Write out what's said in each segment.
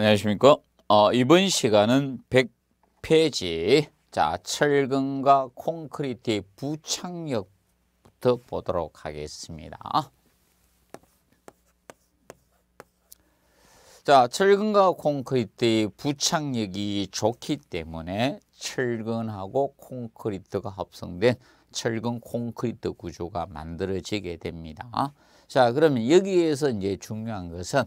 안녕하십니까. 어, 이번 시간은 100페이지 자 철근과 콘크리트의 부착력부터 보도록 하겠습니다. 자 철근과 콘크리트의 부착력이 좋기 때문에 철근하고 콘크리트가 합성된 철근 콘크리트 구조가 만들어지게 됩니다. 자 그러면 여기에서 이제 중요한 것은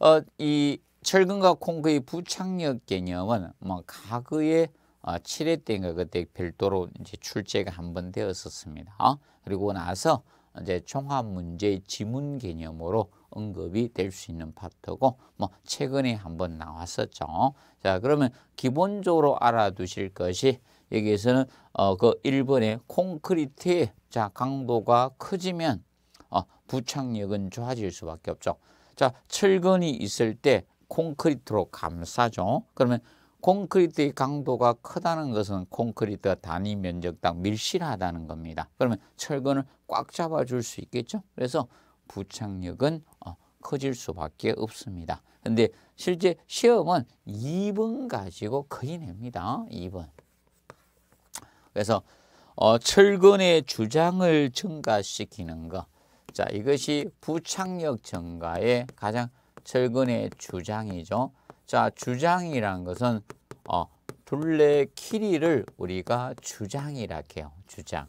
어, 이 철근과 콘크리트 부착력 개념은 뭐 과거에 어, 7회 때인가 그때 별도로 이제 출제가 한 번 되었었습니다. 그리고 나서 이제 종합 문제 지문 개념으로 언급이 될 수 있는 파트고 뭐 최근에 한번 나왔었죠. 자 그러면 기본적으로 알아두실 것이 여기에서는 어, 그 1번의 콘크리트의 자 강도가 커지면 어, 부착력은 좋아질 수밖에 없죠. 자 철근이 있을 때 콘크리트로 감싸죠. 그러면 콘크리트의 강도가 크다는 것은 콘크리트가 단위 면적당 밀실하다는 겁니다. 그러면 철근을 꽉 잡아줄 수 있겠죠. 그래서 부착력은 어, 커질 수밖에 없습니다. 근데 실제 시험은 2번 가지고 거의 냅니다. 2번. 그래서 어, 철근의 주장을 증가시키는 것. 자, 이것이 부착력 증가의 가장 철근의 주장이죠. 자, 주장이란 것은 어, 둘레 길이를 우리가 주장이라 해요. 주장.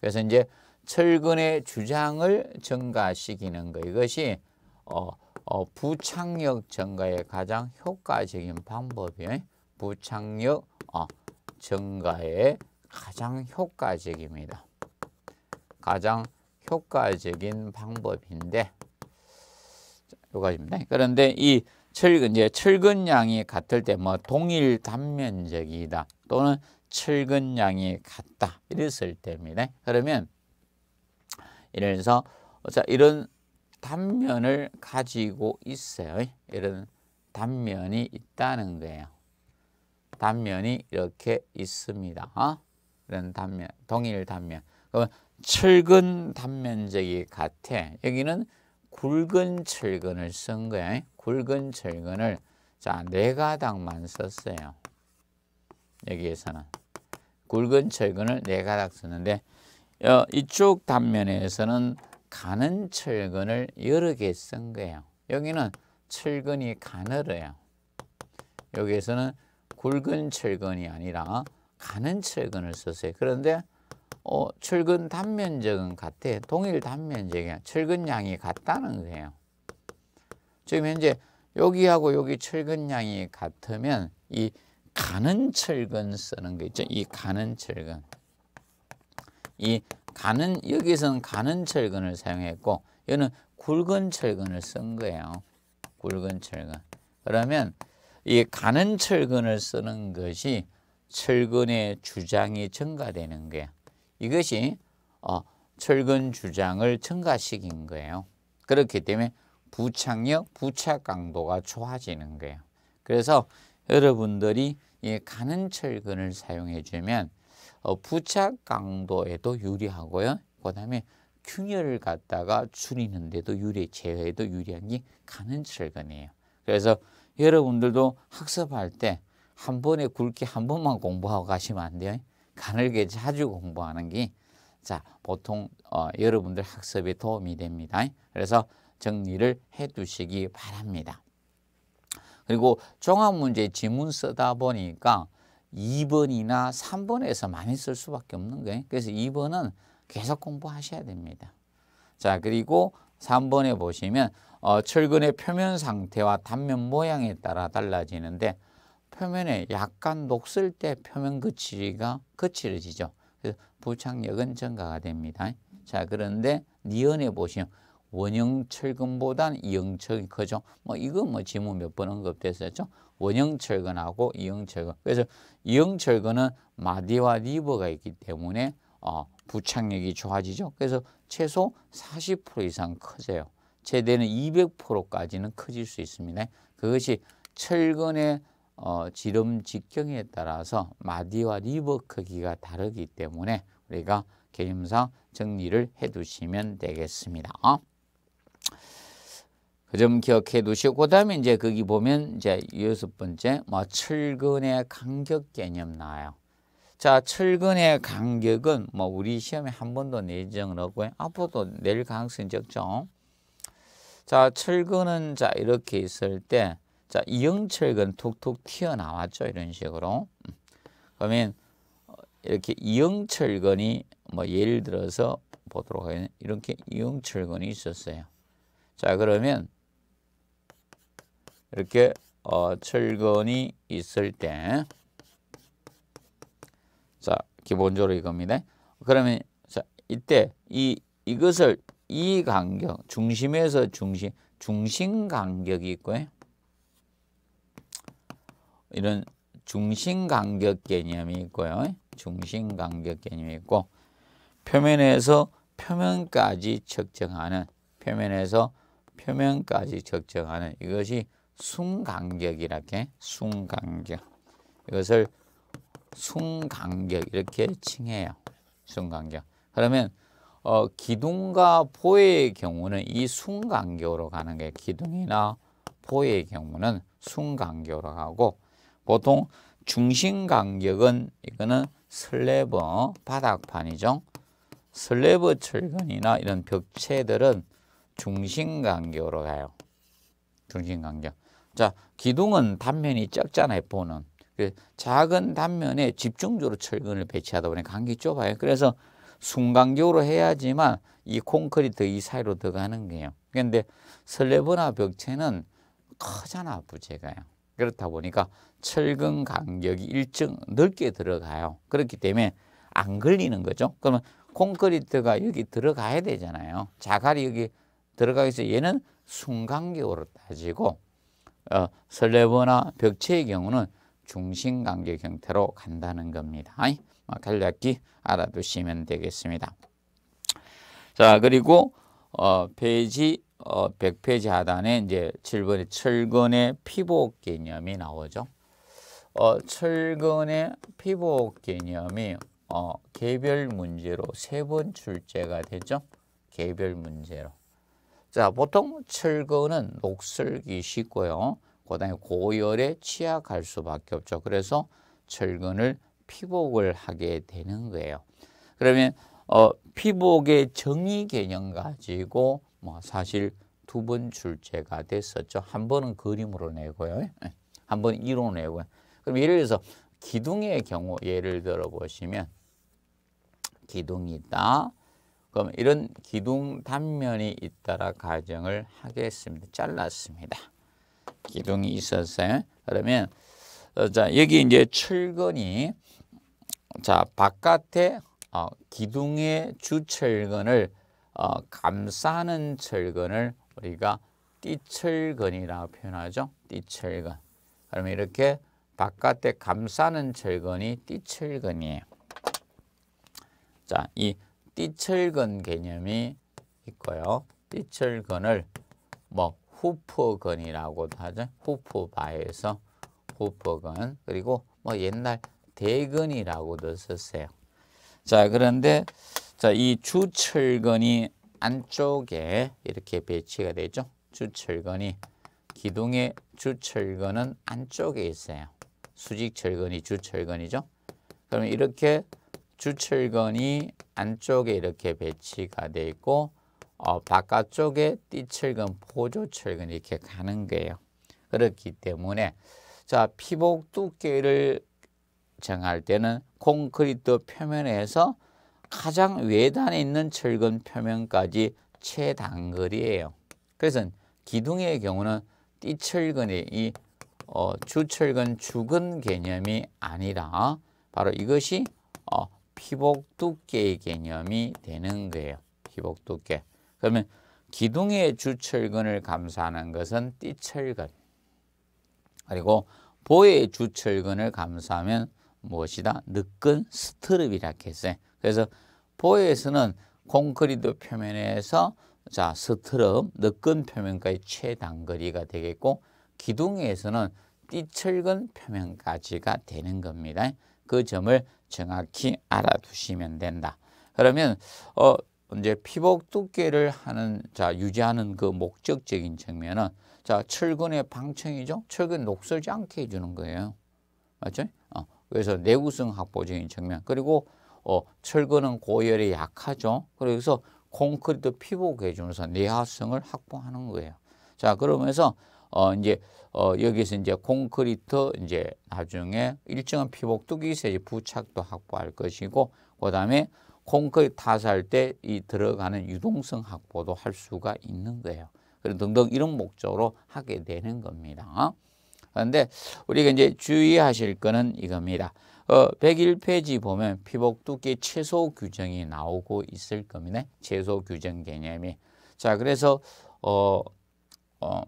그래서 이제 철근의 주장을 증가시키는 것 이것이 어, 어, 부착력 증가의 가장 효과적인 방법이에요. 부착력 어, 증가의 가장 효과적입니다. 가장 효과적인 방법인데 요가지입니다. 그런데 이 철근 이제 철근량이 같을 때 뭐 동일 단면적이다 또는 철근량이 같다 이랬을 때입니다. 그러면 이래서 자 이런 단면을 가지고 있어요. 이런 단면이 있다는 거예요. 단면이 이렇게 있습니다. 어? 이런 단면, 동일 단면. 그러면 철근 단면적이 같아. 여기는 굵은 철근을 쓴 거야. 굵은 철근을 자, 네 가닥만 썼어요. 여기에서는 굵은 철근을 네 가닥 썼는데 어, 이쪽 단면에서는 가는 철근을 여러 개 쓴 거예요. 여기는 철근이 가늘어요. 여기에서는 굵은 철근이 아니라 가는 철근을 썼어요. 그런데 어, 철근 단면적은 같아. 동일 단면적이야. 철근량이 같다는 거예요. 지금 현재 여기하고 여기 철근량이 같으면 이 가는 철근 쓰는 거 있죠. 이 가는 철근. 이 가는 여기서는 가는 철근을 사용했고 여기는 굵은 철근을 쓴 거예요. 굵은 철근. 그러면 이 가는 철근을 쓰는 것이 철근의 주장이 증가되는 거예요. 이것이 어, 철근 주장을 증가시킨 거예요. 그렇기 때문에 부착력, 부착 강도가 좋아지는 거예요. 그래서 여러분들이 이 가는 철근을 사용해 주면 어, 부착 강도에도 유리하고요. 그 다음에 균열을 갖다가 줄이는데도 유리, 제어에도 유리한 게 가는 철근이에요. 그래서 여러분들도 학습할 때 한 번에 굵게 한 번만 공부하고 가시면 안 돼요. 가늘게 자주 공부하는 게 자, 보통 어, 여러분들 학습에 도움이 됩니다. 그래서 정리를 해 두시기 바랍니다. 그리고 종합문제 지문 쓰다 보니까 2번이나 3번에서 많이 쓸 수밖에 없는 거예요. 그래서 2번은 계속 공부하셔야 됩니다. 자, 그리고 3번에 보시면 어, 철근의 표면 상태와 단면 모양에 따라 달라지는데 표면에 약간 녹슬 때 표면 거칠이가 거칠어지죠. 그래서 부착력은 증가가 됩니다. 자, 그런데 니은에 보시면 원형 철근보다는 이형 철근이 크죠. 뭐 이거 뭐 지문 몇 번 언급됐었죠. 원형 철근하고 이형 철근. 그래서 이형 철근은 마디와 리버가 있기 때문에 어, 부착력이 좋아지죠. 그래서 최소 40% 이상 커져요. 최대는 200%까지는 커질 수 있습니다. 그것이 철근의 어, 지름 직경에 따라서 마디와 리버 크기가 다르기 때문에 우리가 개념상 정리를 해 두시면 되겠습니다. 그점 기억해 두시고 그다음에 이제 거기 보면 이제 여섯 번째 뭐 철근의 간격 개념 나와요. 자, 철근의 간격은 뭐 우리 시험에 한 번도 내정을 없고요. 앞으로도 낼 가능성이 적죠. 자, 철근은 자 이렇게 있을 때 자, 이형철근 툭툭 튀어나왔죠. 이런 식으로. 그러면 이렇게 이형철근이 뭐 예를 들어서 보도록 하겠습니다. 이렇게 이형철근이 있었어요. 자, 그러면 이렇게 어, 철근이 있을 때, 자 기본적으로 이겁니다. 그러면 자 이때 이 이것을 이 간격 중심에서 중심 중심 간격이 있고요. 이런 중심 간격 개념이 있고요. 중심 간격 개념이 있고 표면에서 표면까지 측정하는 표면에서 표면까지 측정하는 이것이 순간격이라게 순간격 이것을 순간격 이렇게 칭해요. 순간격. 그러면 어, 기둥과 보의 경우는 이 순간격으로 가는 게 기둥이나 보의 경우는 순간격으로 가고 보통 중심 간격은 이거는 슬래브 바닥판이죠. 슬래브 철근이나 이런 벽체들은 중심 간격으로 가요. 중심 간격. 자, 기둥은 단면이 적잖아요, 보는. 그 작은 단면에 집중적으로 철근을 배치하다 보니 간격이 좁아요. 그래서 순간격으로 해야지만 이 콘크리트 이 사이로 들어가는 거예요. 그런데 슬래브나 벽체는 크잖아, 부재가요. 그렇다 보니까 철근 간격이 일정 넓게 들어가요. 그렇기 때문에 안 걸리는 거죠. 그러면 콘크리트가 여기 들어가야 되잖아요. 자갈이 여기 들어가기 위해서 얘는 순간격으로 따지고 어, 슬래브나 벽체의 경우는 중심 간격 형태로 간다는 겁니다. 간략히 알아두시면 되겠습니다. 자 그리고 어, 페이지 어, 100페이지 하단에 이제 7번에 철근의 피복 개념이 나오죠. 어, 철근의 피복 개념이 어, 개별 문제로 세 번 출제가 되죠. 개별 문제로. 자, 보통 철근은 녹슬기 쉽고요. 그다음에 고열에 취약할 수밖에 없죠. 그래서 철근을 피복을 하게 되는 거예요. 그러면 어, 피복의 정의 개념 가지고 뭐 사실 두 번 출제가 됐었죠. 한 번은 그림으로 내고요. 예. 한번 이론으로 내고요. 그럼 예를 들어서 기둥의 경우 예를 들어 보시면 기둥이 있다. 그럼 이런 기둥 단면이 있다라 가정을 하겠습니다. 잘랐습니다. 기둥이 있었어요. 그러면 어, 자 여기 이제 철근이 자 바깥에 어, 기둥의 주철근을 어, 감싸는 철근을 우리가 띠철근이라고 표현하죠. 띠철근. 그러면 이렇게 바깥에 감싸는 철근이 띠철근이에요. 자, 이 띠철근 개념이 있고요. 띠철근을 뭐 후프근이라고도 하죠. 후프바에서 후프근 그리고 뭐 옛날 대근이라고도 썼어요. 자 그런데 자 이 주철근이 안쪽에 이렇게 배치가 되죠. 주철근이 기둥의 주철근은 안쪽에 있어요. 수직철근이 주철근이죠. 그러면 이렇게 주철근이 안쪽에 이렇게 배치가 돼 있고 어, 바깥쪽에 띠철근, 보조철근 이렇게 가는 거예요. 그렇기 때문에 자 피복 두께를 정할 때는 콘크리트 표면에서 가장 외단에 있는 철근 표면까지 최단거리예요. 그래서 기둥의 경우는 띠철근이 이 어, 주철근 주근 개념이 아니라 바로 이것이 어, 피복 두께의 개념이 되는 거예요. 피복 두께. 그러면 기둥의 주철근을 감싸는 것은 띠철근. 그리고 보의 주철근을 감싸면 무엇이다? 늑근 stirrup이라 했어요. 그래서 보에서는 콘크리트 표면에서 자 stirrup 늑근 표면까지 최단거리가 되겠고 기둥에서는 띠철근 표면까지가 되는 겁니다. 그 점을 정확히 알아두시면 된다. 그러면 어 이제 피복 두께를 하는 자 유지하는 그 목적적인 측면은 자 철근의 방청이죠. 철근 녹슬지 않게 해주는 거예요. 맞죠? 어, 그래서 내구성 확보적인 측면 그리고 어, 철근은 고열에 약하죠. 그래서 콘크리트 피복해 주면서 내화성을 확보하는 거예요. 자 그러면서 어 이제 어 여기서 이제 콘크리트 이제 나중에 일정한 피복 두기세 부착도 확보할 것이고 그다음에 콘크리트 타사할 때이 들어가는 유동성 확보도 할 수가 있는 거예요. 그런 등등 이런 목적으로 하게 되는 겁니다. 그런데 우리가 이제 주의하실 거는 이겁니다. 어, 101페이지 보면 피복 두께 최소 규정이 나오고 있을 겁니다. 최소 규정 개념이. 자, 그래서 어, 어,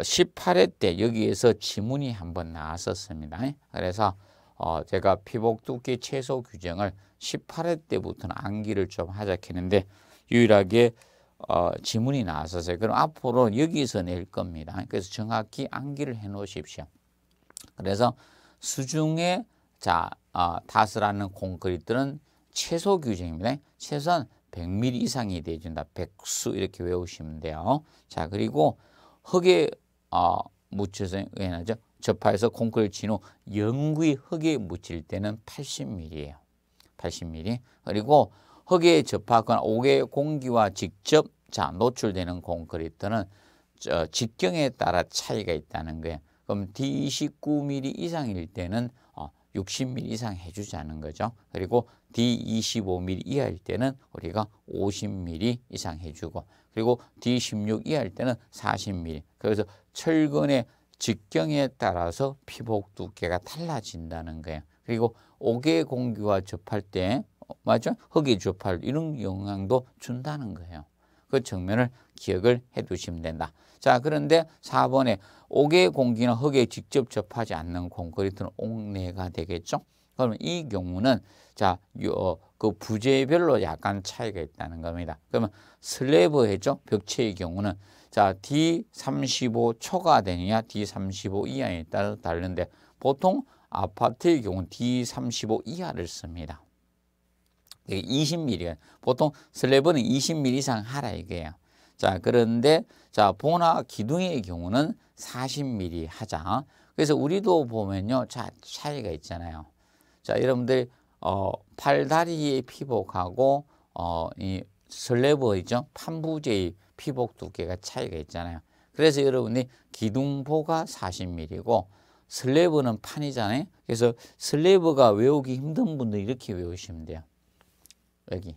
18회 때 여기에서 지문이 한번 나왔었습니다. 그래서 어, 제가 피복 두께 최소 규정을 18회 때부터는 암기를 좀 하자 했는데 유일하게 어, 지문이 나왔었어요. 그럼 앞으로 여기서 낼 겁니다. 그래서 정확히 암기를 해 놓으십시오. 그래서 수중에 자 어, 다스라는 콘크리트는 최소 규정입니다. 최소한 100mm 이상이 돼준다. 백수 이렇게 외우시면 돼요. 자 그리고 흙에 어, 묻혀서 왜냐죠? 접하해서 콘크리트 진후 영구히 흙에 묻힐 때는 80mm예요. 80mm. 그리고 흙에 접하거나 옥의 공기와 직접 자 노출되는 콘크리트는 저 직경에 따라 차이가 있다는 거예요. 그럼 D29mm 이상일 때는 어, 60mm 이상 해주자는 거죠. 그리고 D25mm 이하일 때는 우리가 50mm 이상 해주고 그리고 D16 이하일 때는 40mm. 그래서 철근의 직경에 따라서 피복 두께가 달라진다는 거예요. 그리고 옥의 공기와 접할 때 어, 맞죠? 흙이 접할 이런 영향도 준다는 거예요. 그 측면을 기억을 해 두시면 된다. 자, 그런데 4번에 옥의 공기나 흙에 직접 접하지 않는 콘크리트는 옥내가 되겠죠? 그러면 이 경우는 자, 요, 그 부재별로 약간 차이가 있다는 겁니다. 그러면 슬래브해죠? 벽체의 경우는 자, D35 초과되느냐, D35 이하에 따라 다른데 보통 아파트의 경우는 D35 이하를 씁니다. 20mm. 보통 슬래브는 20mm 이상 하라 이거예요. 자, 그런데 자, 보나 기둥의 경우는 40mm 하자. 그래서 우리도 보면요. 자, 차이가 있잖아요. 자, 여러분들 어, 팔다리의 피복하고 어, 이 슬래브이죠. 판부제의 피복 두께가 차이가 있잖아요. 그래서 여러분이 기둥보가 40mm고 슬래브는 판이잖아요. 그래서 슬래브가 외우기 힘든 분들 이렇게 외우시면 돼요. 여기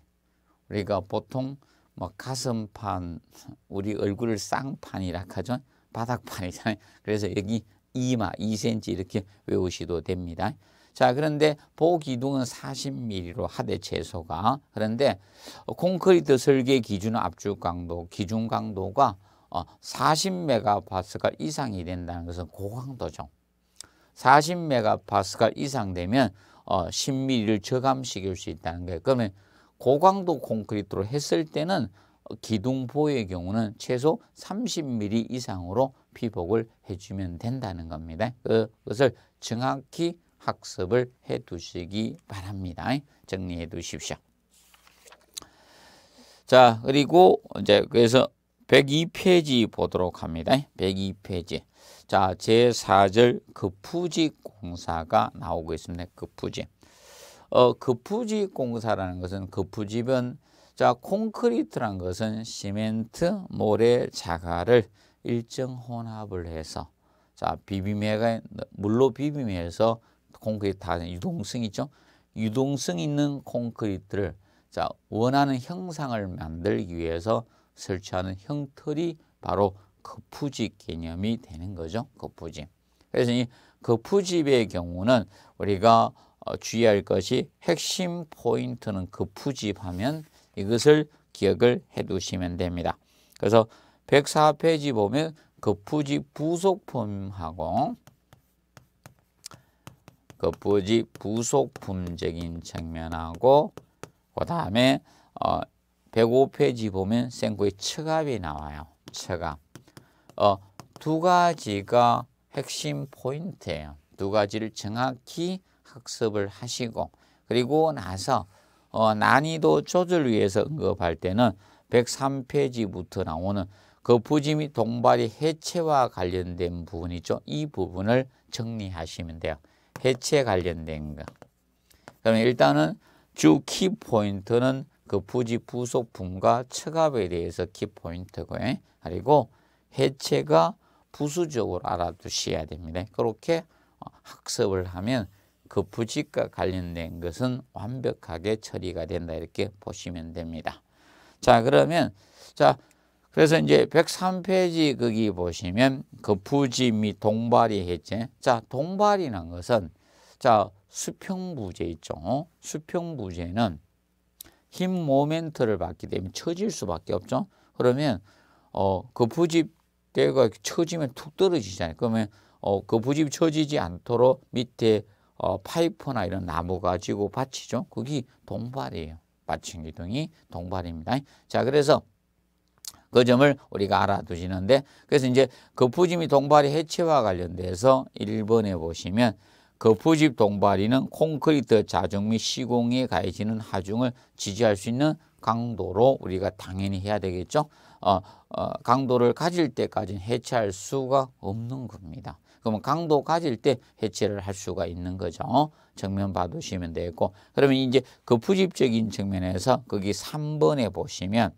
우리가 보통 뭐 가슴판 우리 얼굴을 쌍판이라 하죠. 바닥판이잖아요. 그래서 여기 이마 2cm 이렇게 외우시도 됩니다. 자 그런데 보기둥은 40mm로 하대 최소가 그런데 콘크리트 설계 기준 압축 강도 기준 강도가 40메가파스칼 이상이 된다는 것은 고강도죠. 40메가파스칼 이상 되면 10mm를 저감시킬 수 있다는 거예요. 그러면 고강도 콘크리트로 했을 때는 기둥보의 경우는 최소 30mm 이상으로 피복을 해주면 된다는 겁니다. 그것을 정확히 학습을 해 두시기 바랍니다. 정리해 두십시오. 자, 그리고 이제 그래서 102페이지 보도록 합니다. 102페이지. 자, 제4절 급푸지 공사가 나오고 있습니다. 급푸지. 어, 급푸지 공사라는 것은 급푸집은 자, 콘크리트란 것은 시멘트, 모래, 자갈을 일정 혼합을 해서 자, 비빔해가 물로 비빔해서 콘크리트 다 유동성 있죠? 유동성 있는 콘크리트를 자, 원하는 형상을 만들기 위해서 설치하는 형틀이 바로 거푸집 개념이 되는 거죠. 거푸집. 그래서 이 거푸집의 경우는 우리가 어, 주의할 것이 핵심 포인트는 거푸집 하면 이것을 기억을 해 두시면 됩니다. 그래서 104페이지 보면 거푸집 부속품하고 거푸집 부속품적인 측면하고 그 다음에 어, 105페이지 보면 생구의 처갑이 나와요. 처갑. 어, 두 가지가 핵심 포인트예요. 두 가지를 정확히 학습을 하시고 그리고 나서 어, 난이도 조절을 위해서 언급할 때는 103페이지부터 나오는 그 부지 및 동발이 해체와 관련된 부분 있죠. 이 부분을 정리하시면 돼요. 해체 관련된 거. 그러면 일단은 주 키포인트는 그 부지 부속품과 처갑에 대해서 키포인트고요. 그리고 해체가 부수적으로 알아두셔야 됩니다. 그렇게 학습을 하면 그 부직과 관련된 것은 완벽하게 처리가 된다 이렇게 보시면 됩니다. 자 그러면 자 그래서 이제 103페이지 거기 보시면 그 부지 및 동발이 했지. 자 동발이란 것은 자 수평부재 있죠. 수평부재는 힘 모멘트를 받기 때문에 처질 수밖에 없죠. 그러면 어 그 부집 대가 처지면 툭 떨어지잖아요. 그러면 어 그 부집 처지지 않도록 밑에 어, 파이프나 이런 나무 가지고 받치죠. 그게 동발이에요. 받침 기둥이 동발입니다. 자, 그래서 그 점을 우리가 알아두시는데 그래서 이제 거푸집이 동발이 해체와 관련돼서 1번에 보시면 거푸집 동발이는 콘크리트 자중 및 시공에 가해지는 하중을 지지할 수 있는 강도로 우리가 당연히 해야 되겠죠. 어, 어, 강도를 가질 때까지는 해체할 수가 없는 겁니다. 그러면 강도 가질 때 해체를 할 수가 있는 거죠. 정면 봐두시면 되겠고 그러면 이제 그 부집적인 측면에서 거기 3번에 보시면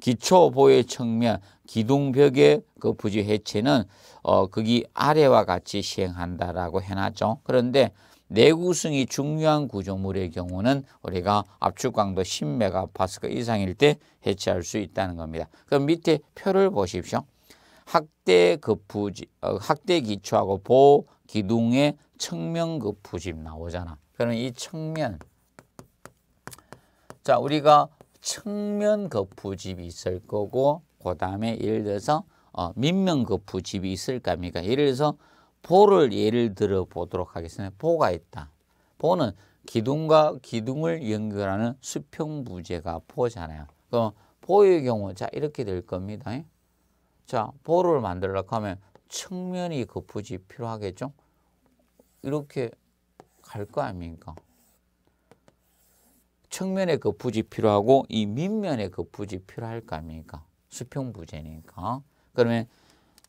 기초 보의 측면 기둥벽의 그 부지 해체는 어 거기 아래와 같이 시행한다라고 해놨죠. 그런데 내구성이 중요한 구조물의 경우는 우리가 압축 강도 10메가파스칼 이상일 때 해체할 수 있다는 겁니다. 그럼 밑에 표를 보십시오. 학대 급부지, 어, 학대 기초하고 보 기둥의 측면 급부집 나오잖아. 그러면 이 측면, 자 우리가 측면 급부집이 있을 거고, 그 다음에 예를 들어서 어, 밑면 급부집이 있을 겁니까? 예를 들어서 보를 예를 들어 보도록 하겠습니다. 보가 있다. 보는 기둥과 기둥을 연결하는 수평 부재가 보잖아요. 그럼 보의 경우 자 이렇게 될 겁니다. 자, 볼을 만들려고 하면 측면이 거푸지 필요하겠죠? 이렇게 갈 거 아닙니까? 측면에 거푸지 필요하고 이 밑면에 거푸지 필요할 거 아닙니까? 수평 부재니까. 그러면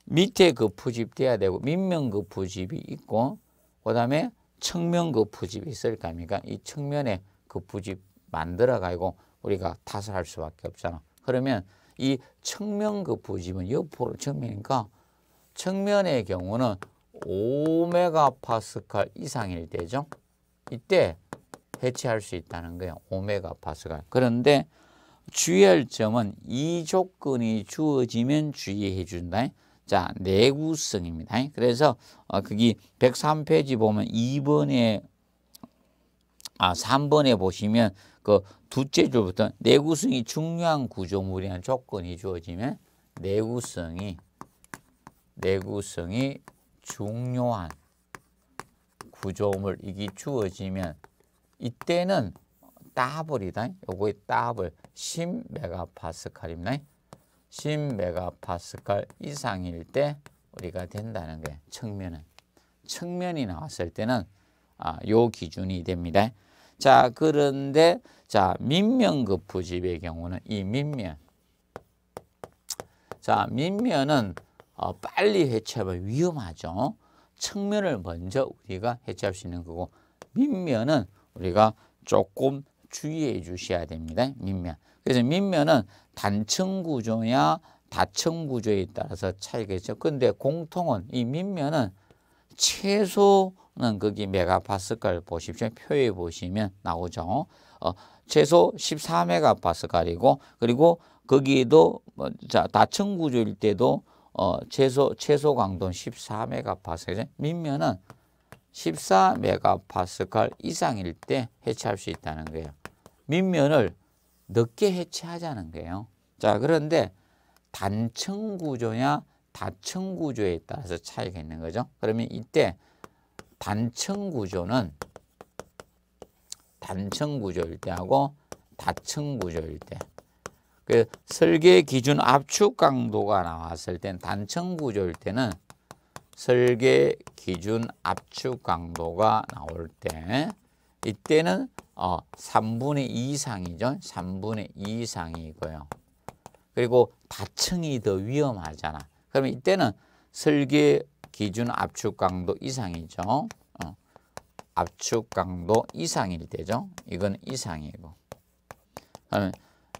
밑에 거푸집 돼야 되고 밑면 거푸집이 있고 그다음에 측면 거푸집이 있을 거 아닙니까? 이 측면에 거푸집 만들어 가지고 우리가 탓을 할 수밖에 없잖아. 그러면 이 측면 그 부집은 옆으로 측면이니까 측면의 경우는 5메가파스칼 이상일 때죠. 이때 해체할 수 있다는 거예요. 5메가 파스칼. 그런데 주의할 점은 이 조건이 주어지면 주의해 준다. 자, 내구성입니다. 그래서 어, 거기 103페이지 보면 2번에 아, 3번에 보시면 그 두째 줄부터 내구성이 중요한 구조물이라는 조건이 주어지면 내구성이 내구성이 중요한 구조물 이게 주어지면 이때는 따블이다. 요거의 따블 10메가파스칼입니다. 10메가파스칼 이상일 때 우리가 된다는 거예요. 측면은. 측면이 나왔을 때는 아, 요 기준이 됩니다. 자, 그런데 자, 민면급부 집의 경우는 이 민면. 자, 민면은 어, 빨리 해체하면 위험하죠. 측면을 먼저 우리가 해체할 수 있는 거고 민면은 우리가 조금 주의해 주셔야 됩니다. 민면. 그래서 민면은 단층 구조냐 다층 구조에 따라서 차이가 있죠. 근데 공통은 이 민면은 최소 는 거기 메가파스칼 보십시오. 표에 보시면 나오죠. 어, 최소 14메가파스칼이고 그리고 거기에도 뭐, 자 다층 구조일 때도 어, 최소 최소 강도는 14메가파스칼. 민면은 14메가파스칼 이상일 때 해체할 수 있다는 거예요. 민면을 늦게 해체하자는 거예요. 자 그런데 단층 구조냐 다층 구조에 따라서 차이가 있는 거죠. 그러면 이때 단층 구조는 단층 구조일 때하고 다층 구조일 때. 그 설계 기준 압축 강도가 나왔을 땐 단층 구조일 때는 설계 기준 압축 강도가 나올 때 이때는 어, 3분의 2 이상이죠. 3분의 2 이상이고요. 그리고 다층이 더 위험하잖아. 그러면 이때는 설계 기준 압축 강도 이상이죠. 어, 압축 강도 이상일 때죠. 이건 이상이고.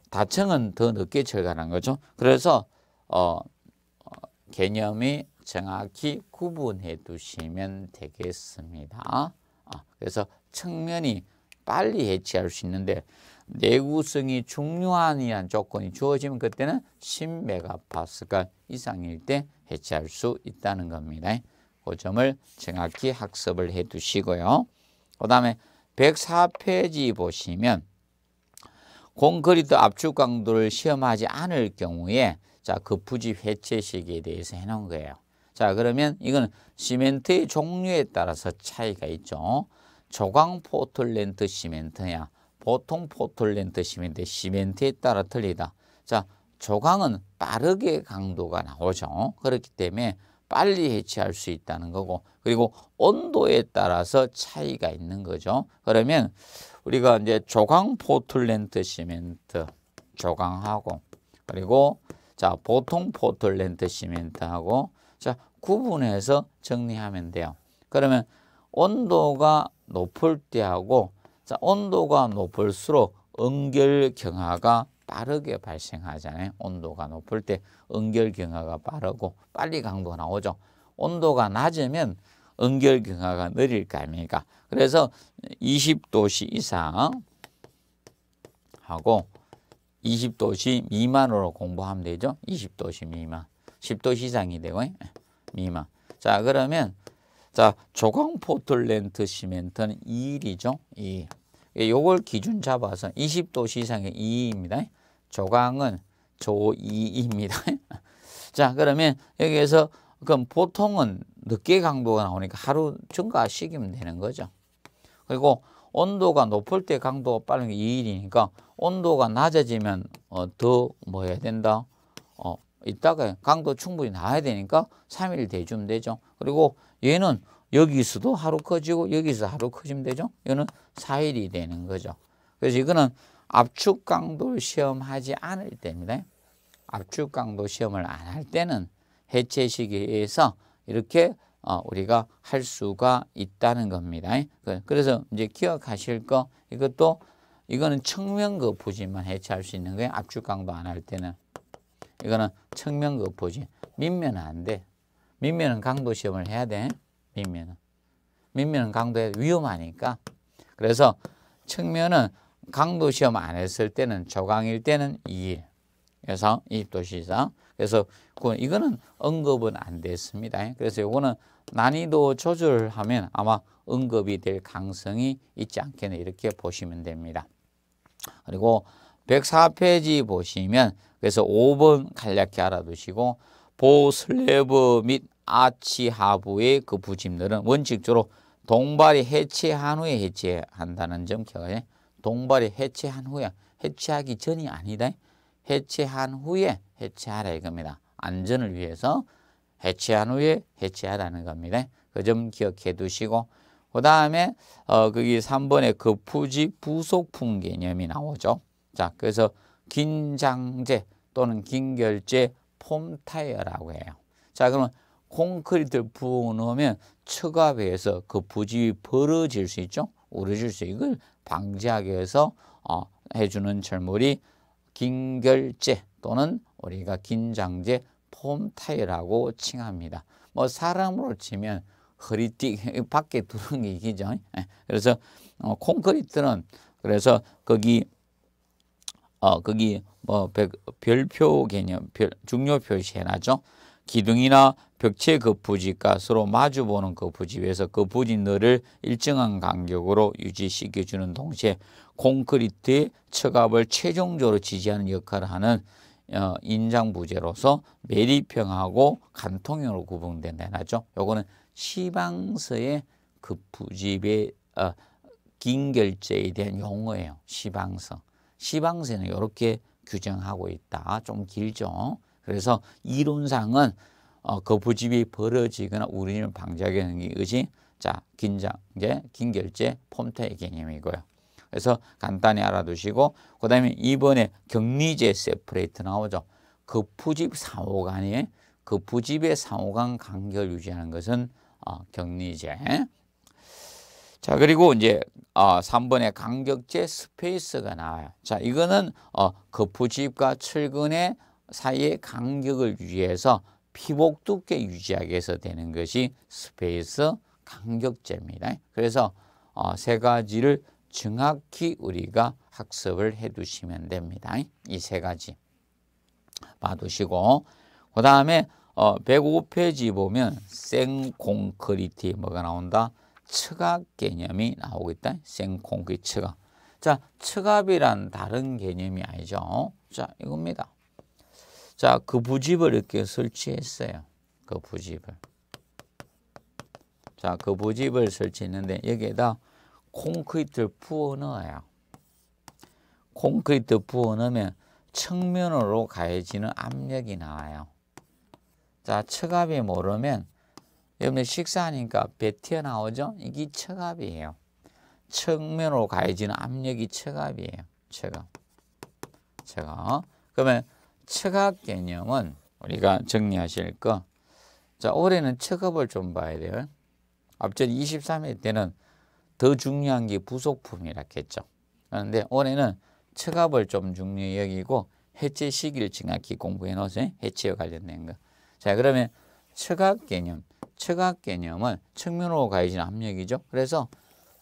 다층은 더 늦게 철가는 거죠. 그래서 어, 어, 개념이 정확히 구분해 두시면 되겠습니다. 아, 그래서 측면이 빨리 해체할 수 있는데 내구성이 중요한이란 조건이 주어지면 그때는 10메가파스칼 이상일 때 해체할 수 있다는 겁니다. 그 점을 정확히 학습을 해 두시고요. 그 다음에 104페이지 보시면 콘크리트 압축 강도를 시험하지 않을 경우에 자, 그 부지 해체 시기에 대해서 해놓은 거예요. 자, 그러면 이거는 시멘트의 종류에 따라서 차이가 있죠. 조강 포틀랜드 시멘트야. 보통 포틀랜드 시멘트 시멘트에 따라 틀리다. 자, 조강은 빠르게 강도가 나오죠. 그렇기 때문에 빨리 해체할 수 있다는 거고 그리고 온도에 따라서 차이가 있는 거죠. 그러면 우리가 이제 조강 포틀랜드 시멘트 조강하고 그리고 자 보통 포틀랜드 시멘트하고 자 구분해서 정리하면 돼요. 그러면 온도가 높을 때하고 자 온도가 높을수록 응결 경화가 빠르게 발생하잖아요. 온도가 높을 때 응결 경화가 빠르고 빨리 강도가 나오죠. 온도가 낮으면 응결 경화가 느릴 거 아닙니까? 그래서 20도씨 이상 하고 20도씨 미만으로 공부하면 되죠. 20도씨 미만. 10도씨 이상이 되고 미만. 자, 그러면 자, 조광 포틀렌트 시멘트는 2일이죠. 2. 요걸 기준 잡아서 20도씨 이상의 2입니다. 조광은 조2입니다. 자, 그러면 여기에서 그럼 보통은 늦게 강도가 나오니까 하루 증가시키면 되는 거죠. 그리고 온도가 높을 때 강도가 빠른 게 2일이니까 온도가 낮아지면 어, 더뭐 해야 된다? 어, 이따가 강도 충분히 나와야 되니까 3일 대주면 되죠. 그리고 얘는 여기서도 하루 커지고 여기서 하루 커지면 되죠. 얘는 4일이 되는 거죠. 그래서 이거는 압축 강도 시험하지 않을 때입니다. 압축 강도 시험을 안 할 때는 해체 시기에서 이렇게 어, 우리가 할 수가 있다는 겁니다. 그, 그래서 이제 기억하실 거 이것도 이거는 측면거 부지만 해체할 수 있는 거예요. 압축 강도 안 할 때는 이거는 측면거 부지 밑면은 안 돼. 밑면은 강도 시험을 해야 돼. 밑면은 밑면은 강도에 위험하니까 그래서 측면은 강도 시험 안 했을 때는 조강일 때는 2일 그래서 20도 이상 그래서 이거는 언급은 안 됐습니다. 그래서 이거는 난이도 조절하면 아마 언급이 될 가능성이 있지 않겠나 이렇게 보시면 됩니다. 그리고 104페이지 보시면 그래서 5번 간략히 알아두시고 보 슬래브 및 아치 하부의 그 부집들은 원칙적으로 동발이 해체한 후에 해체한다는 점 기억해. 동발이 해체한 후에 해체하기 전이 아니다. 해체한 후에 해체하라 이겁니다. 안전을 위해서 해체한 후에 해체하라는 겁니다. 그 점 기억해 두시고 그 다음에 어 거기 3번에 그 부지 부속품 개념이 나오죠. 자 그래서 긴장제 또는 긴결제 폼타이어라고 해요. 자 그러면 콘크리트를 부어 놓으면 처갑에서 그 부집이 벌어질 수 있죠. 오르질 수 이걸 방지하기 위해서 어, 해주는 철물이 긴결제 또는 우리가 긴장제 폼타일라고 칭합니다. 뭐 사람으로 치면 허리띠 밖에 두는 게 이기죠. 예. 그래서 어, 콘크리트는 그래서 거기 어 거기 뭐 별표 개념 별 중요 표시해놨죠. 기둥이나 벽체 그 부지가 서로 마주보는 그 부지 위에서 그 부진너를 일정한 간격으로 유지시켜주는 동시에 콘크리트의 처갑을 최종적으로 지지하는 역할을 하는 어, 인장 부재로서 매립형하고 간통형으로 구분된다 나죠. 요거는 시방서의 그 부집의 어, 긴 결제에 대한 용어예요. 시방서. 시방서는 이렇게 규정하고 있다. 좀 길죠. 그래서 이론상은 어, 그 부집이 벌어지거나 우리를 방지하기 위한 것이 자 긴장, 이제 긴결제 폼타의 개념이고요. 그래서 간단히 알아두시고 그 다음에 이번에 격리재 separator 나오죠. 거푸집 상호간이 그 상호간 간격을 유지하는 것은 어, 격리재. 자 그리고 이제 어, 3번에 간격재 spacer가 나와요. 자 이거는 어, 거푸집과 철근의 사이의 간격을 유지해서 피복 두께 유지하기 위해서 되는 것이 spacer 간격제입니다. 그래서 어, 세 가지를 정확히 우리가 학습을 해 두시면 됩니다. 이 세 가지 봐두시고 그 다음에 어, 105페이지 보면 생콘크리트 뭐가 나온다? 척압 개념이 나오고 있다. 생콘크리트 척압. 자, 척압이란 다른 개념이 아니죠. 자, 이겁니다. 자, 그 부집을 이렇게 설치했어요. 그 부집을. 자, 그 부집을 설치했는데 여기에다 콘크리트를 부어 넣어요. 콘크리트 부어 넣으면 측면으로 가해지는 압력이 나와요. 자, 척압이 모르면 여러분들 식사하니까 배 튀어나오죠? 이게 척압이에요. 측면으로 가해지는 압력이 척압이에요. 척압. 척압. 그러면 척압 개념은 우리가 정리하실 거. 자, 올해는 척압을 좀 봐야 돼요. 앞전 23회 때는 더 중요한 게 부속품이라 했죠. 그런데 올해는 척압을 좀 중요히 여기고 해체 시기를 정확히 공부해 놓으세요. 해체와 관련된 거. 자, 그러면 척압 개념. 척압 개념은 측면으로 가해지는 압력이죠. 그래서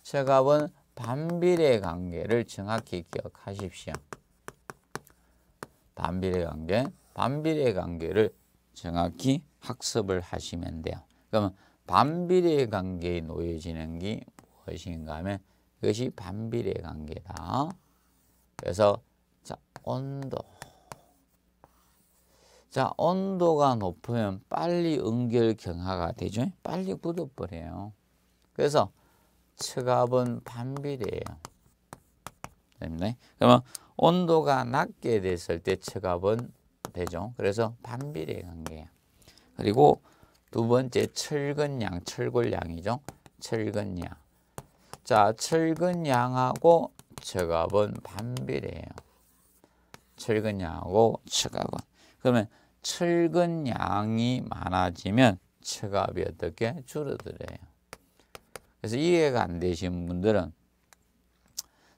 척압은 반비례 관계를 정확히 기억하십시오. 반비례 관계, 반비례 관계를 정확히 학습을 하시면 돼요. 그러면 반비례 관계에 놓여지는 게 무엇인가 하면 이것이 반비례 관계다. 그래서 자, 온도. 자, 온도가 높으면 빨리 응결 경화가 되죠. 빨리 굳어버려요. 그래서 척압은 반비례예요. 때문에 그러면 온도가 낮게 됐을 때 척압은 되죠. 그래서 반비례 관계예요. 그리고 두 번째 철근양, 철골량이죠. 철근양. 자, 철근양하고 척압은 반비례예요. 철근양하고 척압은. 그러면 철근 양이 많아지면 척압이 어떻게 줄어들어요. 그래서 이해가 안 되신 분들은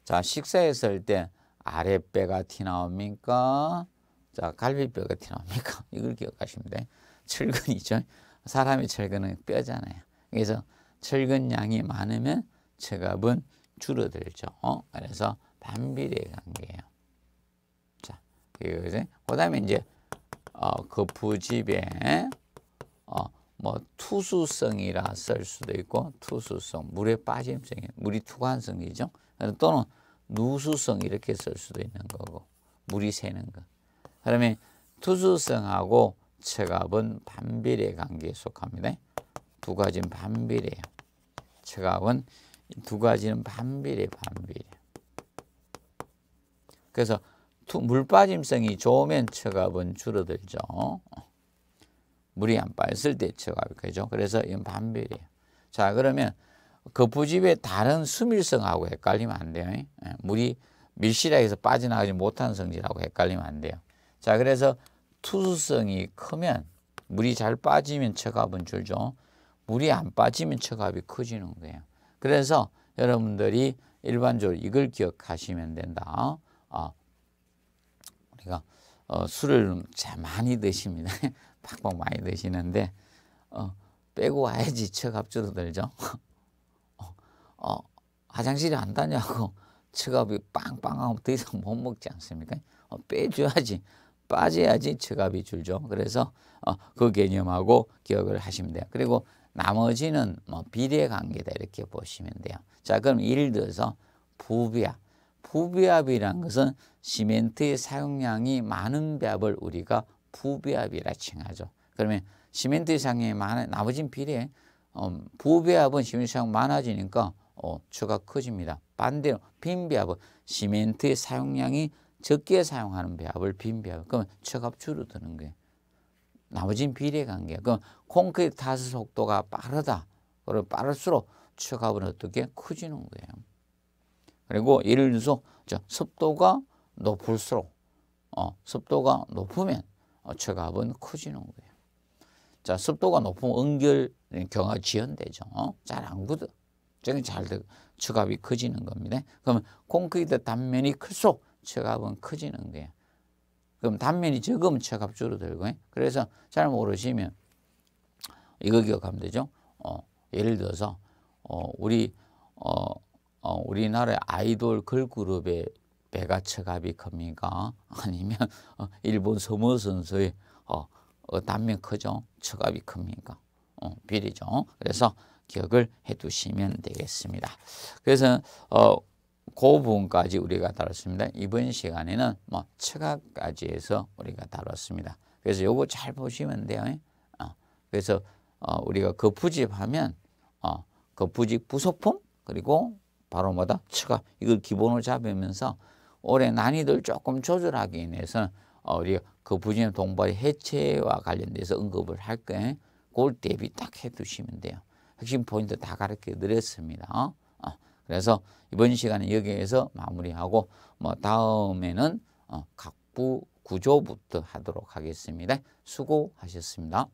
자 식사했을 때 아랫배가 튀나옵니까? 자 갈비뼈가 튀나옵니까? 이걸 기억하시면 돼. 철근이죠. 사람의 철근은 뼈잖아요. 그래서 철근 양이 많으면 척압은 줄어들죠. 어? 그래서 반비례 관계예요. 자. 그다음에 이제 어, 그 부집에 어, 뭐 투수성이라 쓸 수도 있고 투수성, 물에 빠짐성이 물이 투관성이죠. 또는 누수성 이렇게 쓸 수도 있는 거고 물이 새는 거. 그러면 투수성하고 척압은 반비례 관계에 속합니다. 두 가지는 반비례예요. 척압은 두 가지는 반비례, 반비례. 그래서 물 빠짐성이 좋으면 척압은 줄어들죠. 물이 안 빠졌을 때 척압이 그죠. 그래서 이건 반비례예요. 자 그러면 그 부집의 다른 수밀성하고 헷갈리면 안 돼요. 예, 물이 밀실하게서 빠져나가지 못한 성질하고 헷갈리면 안 돼요. 자 그래서 투수성이 크면 물이 잘 빠지면 척압은 줄죠. 물이 안 빠지면 척압이 커지는 거예요. 그래서 여러분들이 일반적으로 이걸 기억하시면 된다. 어, 우리가 어, 술을 참 많이 드십니다. 팍팍 많이 드시는데 어, 빼고 와야지 척압 줄어들죠. 어, 어, 화장실에 안 다냐고 척압이 빵빵하고 더 이상 못 먹지 않습니까? 어, 빼줘야지 빠져야지 척압이 줄죠. 그래서 어, 그 개념하고 기억을 하시면 돼요. 그리고 나머지는 뭐 비례 관계다 이렇게 보시면 돼요. 자, 그럼 예를 들어서 부배합. 부배합이란 것은 시멘트의 사용량이 많은 배합을 우리가 부배합이라 칭하죠. 그러면 시멘트의 사용량이 많은 나머지는 비례. 어, 부배합은 시멘트 사용 많아지니까 어, 측압이 커집니다. 반대로 빈배합은 시멘트의 사용량이 적게 사용하는 배합을 빈 배합. 그러면 측압 줄어드는 거예요. 나머지는 비례 관계야. 그럼 콘크리트 타설 속도가 빠르다. 그리고 빠를수록 척압은 어떻게 커지는 거예요. 그리고 예를 들어서 저 습도가 높을수록 어, 습도가 높으면 어, 처갑은 커지는 거예요. 자, 습도가 높으면 응결 경화 지연되죠. 어? 잘안 굳어. 저게 잘 되, 처갑이 커지는 겁니다. 그러면 콘크리트 단면이 클수록 처갑은 커지는 거예요. 그럼 단면이 적으면 처갑 줄어들고. 그래서 잘 모르시면 이거 기억하면 되죠. 어, 예를 들어서 어, 우리 어, 어, 우리나라의 아이돌 걸그룹의 배가 처갑이 큽니까? 아니면 어, 일본 서머 선수의 어, 어, 단면 크죠? 처갑이 큽니까? 어, 비리죠. 그래서 기억을 해두시면 되겠습니다. 그래서 어, 그 부분까지 우리가 다뤘습니다. 이번 시간에는 뭐 처갑까지 해서 우리가 다뤘습니다. 그래서 요거 잘 보시면 돼요. 어, 그래서 어, 우리가 거푸집 하면 어, 거푸집 부속품 그리고 바로 뭐다 처갑 이걸 기본으로 잡으면서 올해 난이도를 조금 조절하기 위해서 어, 우리가 거푸집 동발의 해체와 관련돼서 언급을 할 거예요. 그걸 대비 딱 해두시면 돼요. 핵심 포인트 다 가르쳐 드렸습니다. 어? 어, 그래서 이번 시간에 여기에서 마무리하고 뭐 다음에는 어, 각부 구조부터 하도록 하겠습니다. 수고하셨습니다.